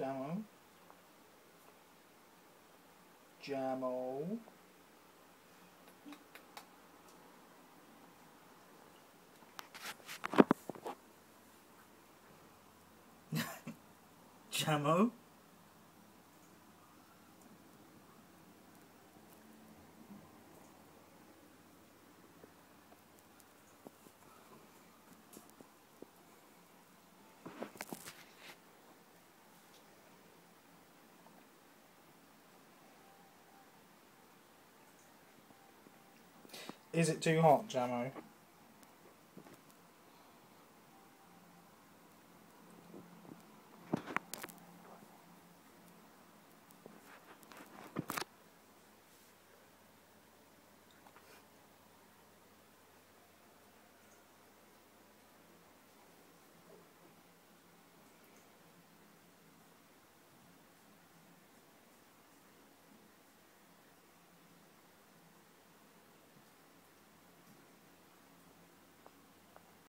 Jamo. Jamo. Jamo. Is it too hot, Jamo?